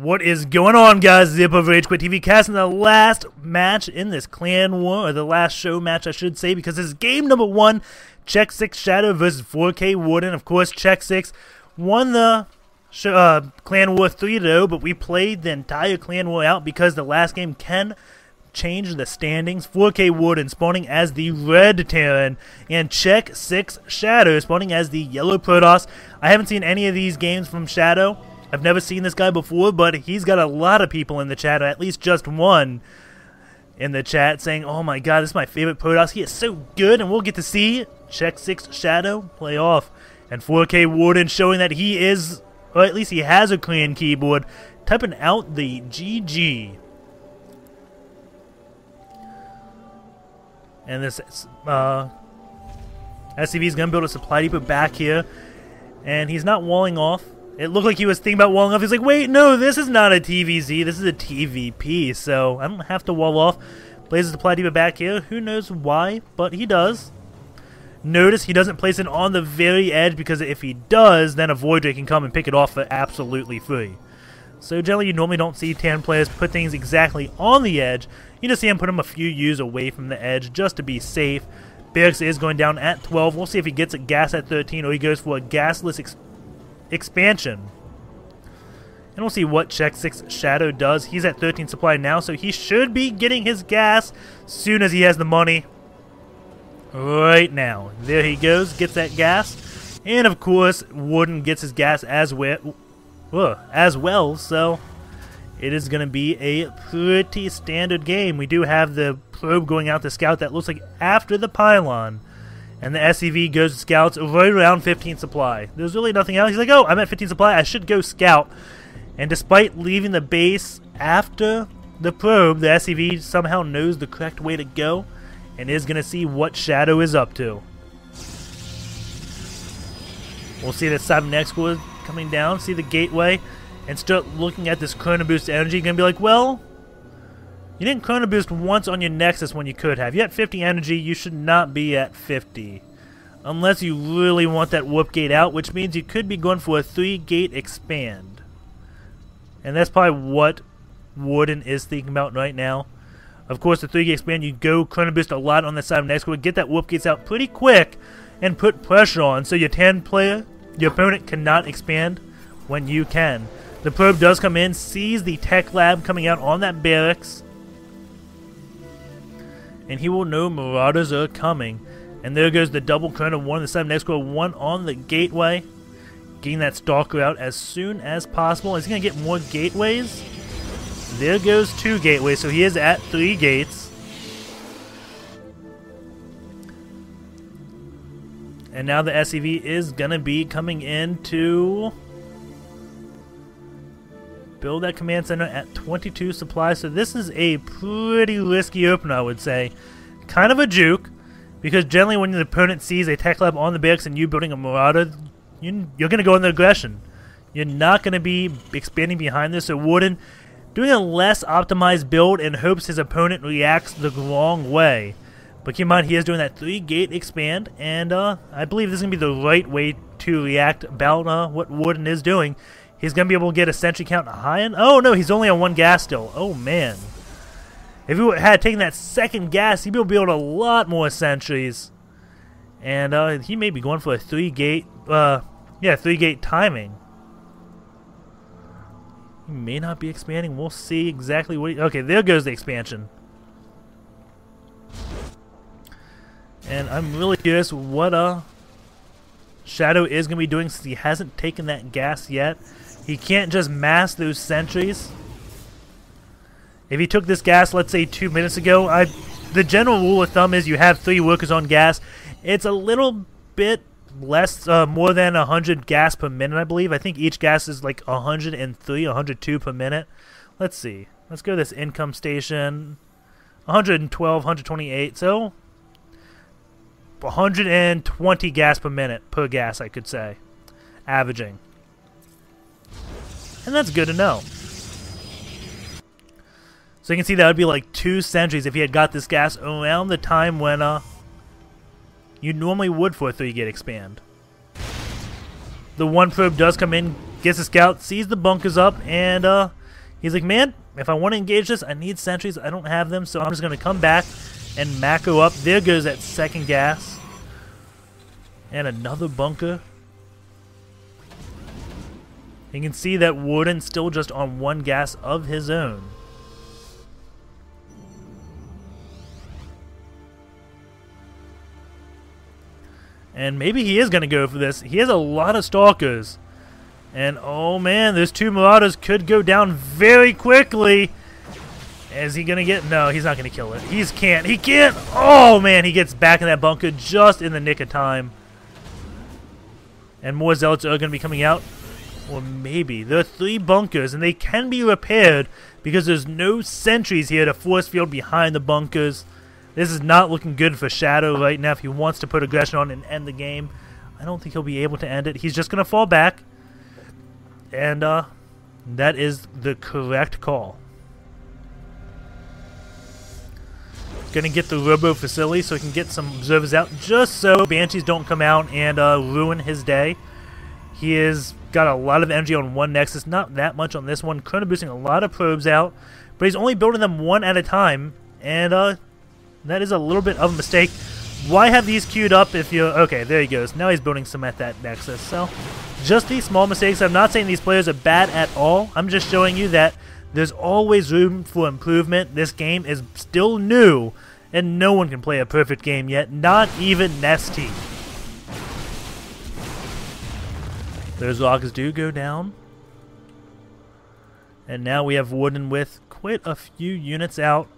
What is going on, guys? Zip of Rage Quit TV casting the last match in this clan war, or the last show match, I should say, because this is game number one Check 6 Shadow versus 4K Warden. Of course, Check 6 won the uh, clan war 3 0, but we played the entire clan war out because the last game can change the standings. 4K Warden spawning as the Red Terran, and Check 6 Shadow spawning as the Yellow Protoss. I haven't seen any of these games from Shadow. I've never seen this guy before, but he's got a lot of people in the chat, or at least just one in the chat, saying, Oh my god, this is my favorite Protoss. He is so good, and we'll get to see Check 6 Shadow play off. And 4K Warden showing that he is, or at least he has a clean keyboard, typing out the GG. And this uh, SCV is going to build a supply depot back here. And he's not walling off. It looked like he was thinking about walling off. He's like, wait, no, this is not a TVZ. This is a TVP. So I don't have to wall off. Places supply depot back here. Who knows why, but he does. Notice he doesn't place it on the very edge because if he does, then a Void Ray can come and pick it off for absolutely free. So generally, you normally don't see Terran players put things exactly on the edge. You just see him put them a few U's away from the edge just to be safe. Barracks is going down at 12. We'll see if he gets a gas at 13 or he goes for a gasless expansion. And we'll see what Check 6 Shadow does. He's at 13 supply now, so he should be getting his gas soon as he has the money. Right now. There he goes, gets that gas. And of course, Warden gets his gas as well, as well so it is going to be a pretty standard game. We do have the probe going out to scout that looks like after the pylon. And the SCV goes to scouts right around 15 supply. There's really nothing else. He's like, oh, I'm at 15 supply. I should go scout. And despite leaving the base after the probe, the SCV somehow knows the correct way to go and is going to see what Shadow is up to. We'll see the Cybernetic Squad coming down, see the gateway, and start looking at this Chrono Boost energy. Going to be like, well, you didn't Chrono Boost once on your Nexus when you could have. You had 50 energy, you should not be at 50. Unless you really want that Warp Gate out, which means you could be going for a 3-gate expand. And that's probably what Warden is thinking about right now. Of course, the 3 gate expand, you go Chrono Boost a lot on the side of one. Get that Warp Gates out pretty quick and put pressure on so your Terran player, your opponent cannot expand when you can. The probe does come in, sees the tech lab coming out on that barracks, and he will know Marauders are coming. And there goes the double Chrono 1 the 7 next 1 on the gateway getting that Stalker out as soon as possible. Is he going to get more gateways? There goes two gateways, so he is at three gates. And now the SCV is going to be coming in to build that command center at 22 supplies. So this is a pretty risky open, I would say. Kind of a juke, because generally when the opponent sees a tech lab on the barracks and you building a Marauder, you, you're going to go in the aggression. You're not going to be expanding behind this. So Warden doing a less optimized build in hopes his opponent reacts the wrong way. But keep in mind, he is doing that 3-gate expand, and uh, I believe this is going to be the right way to react about uh, what Warden is doing. He's going to be able to get a sentry count high end. Oh, no, he's only on one gas still. Oh, man. If he had taken that second gas, he'd be able to build a lot more sentries. And uh, he may be going for a 3-gate uh, yeah, three gate timing. He may not be expanding. We'll see exactly what. He, okay, there goes the expansion. And I'm really curious what uh Shadow is going to be doing since he hasn't taken that gas yet. He can't just mass those sentries. If he took this gas, let's say two minutes ago, I the general rule of thumb is you have three workers on gas. It's a little bit less, uh, more than 100 gas per minute, I believe. I think each gas is like 103, 102 per minute. Let's see. Let's go to this income station. 112, 128. So 120 gas per minute per gas, I could say, averaging. And that's good to know. So you can see that would be like two sentries if he had got this gas around the time when uh, you normally would for a 3-gate expand. The one probe does come in, gets a scout, sees the bunkers up, and uh, He's like, man, if I want to engage this, I need sentries. I don't have them, so I'm just going to come back and macro up. There goes that second gas. And another bunker. You can see that Warden still just on one gas of his own. And maybe he is going to go for this. He has a lot of Stalkers. And oh man, those two Marauders could go down very quickly. Is he going to get... No, he's not going to kill it. He can't. He can't. Oh man, he gets back in that bunker just in the nick of time. And more Zealots are going to be coming out. Or maybe. There are three bunkers, and they can be repaired because there's no sentries here to force field behind the bunkers. This is not looking good for Shadow right now if he wants to put aggression on and end the game. I don't think he'll be able to end it. He's just going to fall back. And uh, that is the correct call. To get the Robo facility so he can get some observers out just so Banshees don't come out and uh, ruin his day. He has got a lot of energy on one Nexus, not that much on this one. Currently boosting a lot of probes out, but he's only building them one at a time. And uh, that is a little bit of a mistake. Why have these queued up if you... Okay, there he goes. Now he's building some at that Nexus. So, just these small mistakes. I'm not saying these players are bad at all. I'm just showing you that there's always room for improvement. This game is still new, and no one can play a perfect game yet. Not even Nestea. Those logs do go down. And now we have Warden with quite a few units out.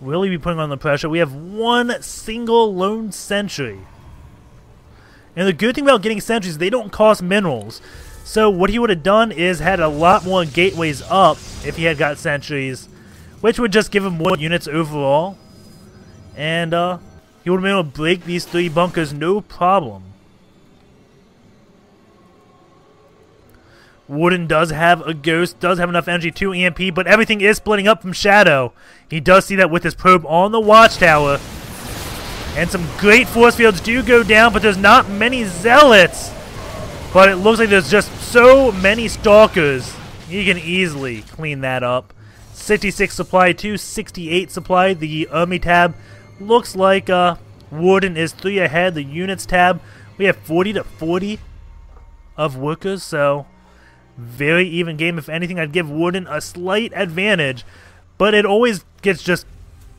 He be putting on the pressure? We have one single lone sentry. And the good thing about getting sentries, they don't cost minerals. So what he would have done is had a lot more gateways up if he had got sentries, which would just give him more units overall. And uh, he would have been able to break these three bunkers no problem. Warden does have a ghost, does have enough energy to EMP, but everything is splitting up from Shadow. He does see that with his probe on the watchtower. And some great force fields do go down, but there's not many Zealots. But it looks like there's just so many Stalkers. He can easily clean that up. 66 supply to 68 supply. The army tab looks like uh, Warden is 3 ahead. The units tab, we have 40 to 40 of workers, so very even game. If anything, I'd give Warden a slight advantage, but it always gets just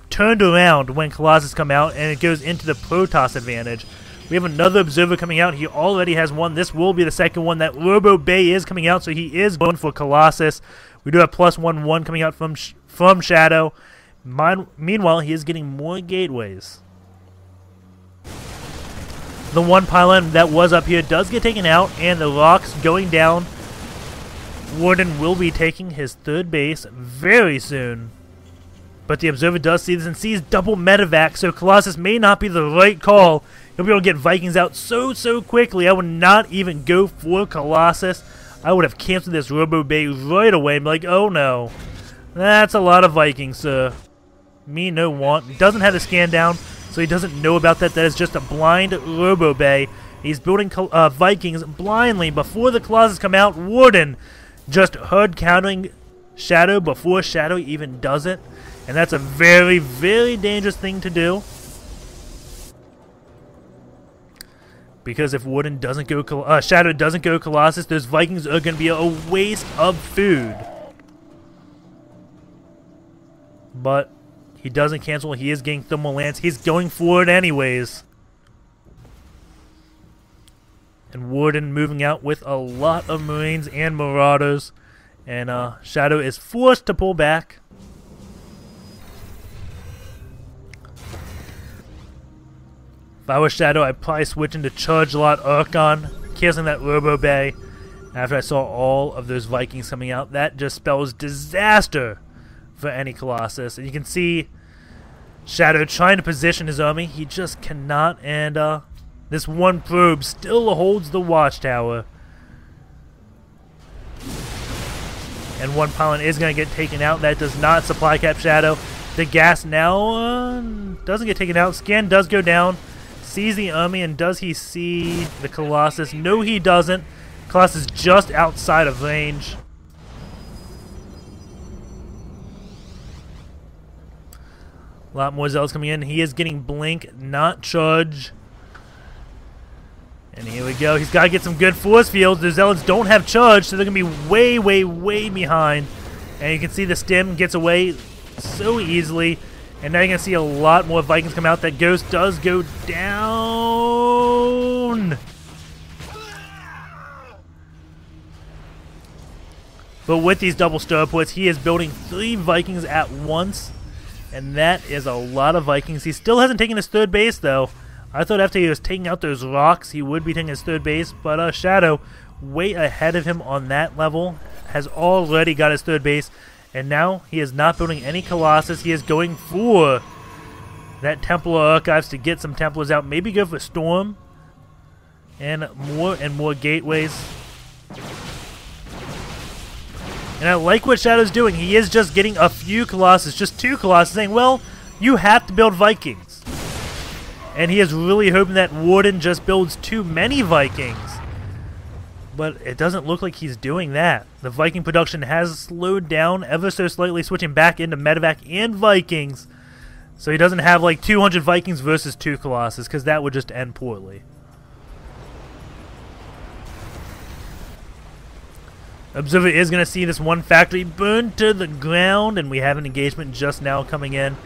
turned around when Colossus come out, and it goes into the Protoss advantage. We have another Observer coming out. He already has one. This will be the second one. That Robo Bay is coming out, so he is going for Colossus. We do have plus one one coming out from from Shadow. meanwhile, he is getting more gateways. The one pylon that was up here does get taken out, and the rocks going down Warden will be taking his third base very soon. But the Observer does see this and sees double medevac, so Colossus may not be the right call. He'll be able to get Vikings out so, so quickly. I would not even go for Colossus. I would have canceled this Robo Bay right away and be like, oh no. That's a lot of Vikings, sir. Me no want. Doesn't have the scan down, so he doesn't know about that. That is just a blind Robo Bay. He's building uh, Vikings blindly before the Colossus come out. Warden just hard counting Shadow before Shadow even does it. And that's a very, very dangerous thing to do. Because if Warden doesn't go, uh, Shadow doesn't go Colossus, those Vikings are going to be a waste of food. But he doesn't cancel. He is getting Thermal Lance. He's going for it anyways. And Warden moving out with a lot of Marines and Marauders. And uh, Shadow is forced to pull back. If I was Shadow, I'd probably switch into Chargelot Archon, canceling that Robo Bay. After I saw all of those Vikings coming out, that just spells disaster for any Colossus. And you can see Shadow trying to position his army. He just cannot. And uh, this one probe still holds the watchtower. And one pylon is going to get taken out. That does not supply cap Shadow. The gas now uh, doesn't get taken out. Scan does go down sees the army, and does he see the Colossus? No, he doesn't. Colossus just outside of range. A lot more zealots coming in. He is getting blink, not charge. And here we go. He's got to get some good force fields. The zealots don't have charge, so they're going to be way, way, way behind. And you can see the stem gets away so easily. And now you're going to see a lot more Vikings come out. That Ghost does go down. But with these double starports, he is building three Vikings at once. And that is a lot of Vikings. He still hasn't taken his third base, though. I thought after he was taking out those rocks, he would be taking his third base. But uh, Shadow, way ahead of him on that level, has already got his third base. And now he is not building any Colossus. He is going for that Templar Archives to get some Templars out. Maybe go for Storm and more and more gateways. And I like what Shadow's doing. He is just getting a few Colossus, just two Colossus, saying, well, you have to build Vikings. And he is really hoping that Warden just builds too many Vikings. But it doesn't look like he's doing that. The Viking production has slowed down ever so slightly, switching back into Medivac and Vikings. So he doesn't have like 200 Vikings versus two Colossus, because that would just end poorly. Observer is going to see this one factory burn to the ground, and we have an engagement just now coming in.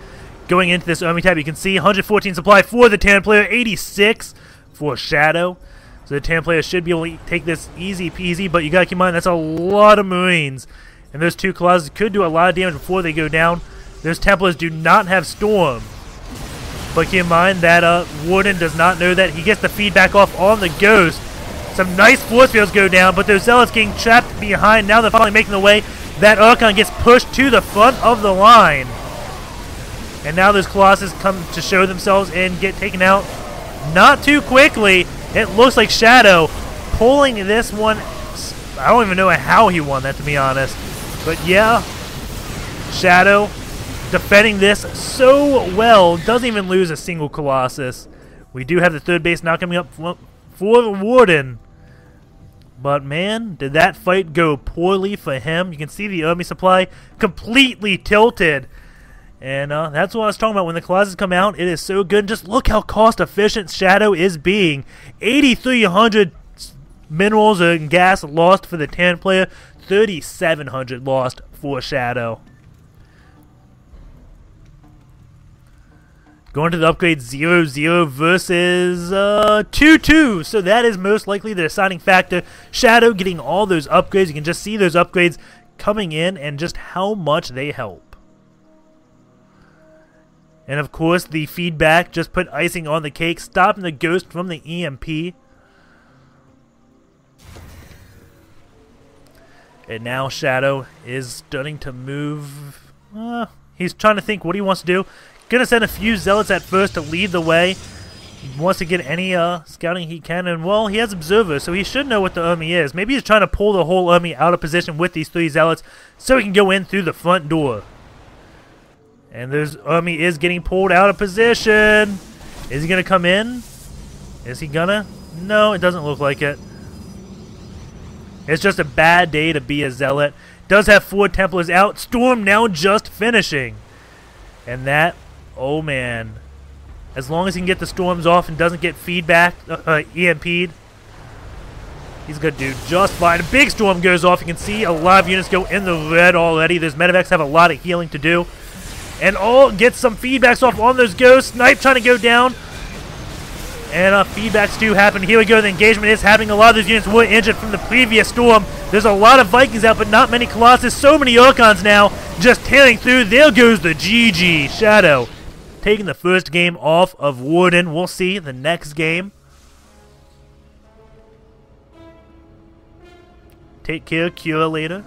Going into this army tab, you can see 114 supply for the Terran player, 86 for Shadow. So the player should be able to take this easy peasy, but you got to keep in mind that's a lot of Marines. And those two Colossus could do a lot of damage before they go down. Those Templars do not have Storm. But keep in mind that uh, Warden does not know that. He gets the feedback off on the Ghost. Some nice force fields go down, but those Zealots getting trapped behind. Now they're finally making the way. That Archon gets pushed to the front of the line. And now those Colossus come to show themselves and get taken out not too quickly. It looks like Shadow pulling this one. I don't even know how he won that, to be honest. But yeah, Shadow defending this so well. Doesn't even lose a single Colossus. We do have the third base now coming up for the Warden. But man, did that fight go poorly for him. You can see the army supply completely tilted. And uh, that's what I was talking about. When the Colossus come out, it is so good. Just look how cost efficient Shadow is being. 8,300 minerals and gas lost for the Terran player. 3,700 lost for Shadow. Going to the upgrade 0 0 versus uh, 2 2. So that is most likely the deciding factor. Shadow getting all those upgrades. You can just see those upgrades coming in and just how much they help. And of course, the feedback just put icing on the cake, stopping the ghost from the EMP. And now Shadow is starting to move. Uh, he's trying to think what he wants to do. Gonna send a few zealots at first to lead the way. He wants to get any uh, scouting he can, and well, he has observers, so he should know what the army is. Maybe he's trying to pull the whole army out of position with these three zealots so he can go in through the front door. And this army is getting pulled out of position. Is he gonna come in? Is he gonna? No, it doesn't look like it. It's just a bad day to be a zealot. Does have four Templars out. Storm now just finishing. And that Oh man. As long as he can get the storms off and doesn't get feedback, uh, uh, EMP'd, he's gonna do just fine. A big storm goes off. You can see a lot of units go in the red already. Those medevacs have a lot of healing to do. And all get some feedbacks off on those ghosts. Snipe trying to go down. And uh, feedbacks do happen. Here we go. The engagement is happening. A lot of those units were injured from the previous storm. There's a lot of Vikings out, but not many Colossus. So many Archons now just tearing through. There goes the GG. Shadow taking the first game off of Warden. We'll see the next game. Take care, cure later.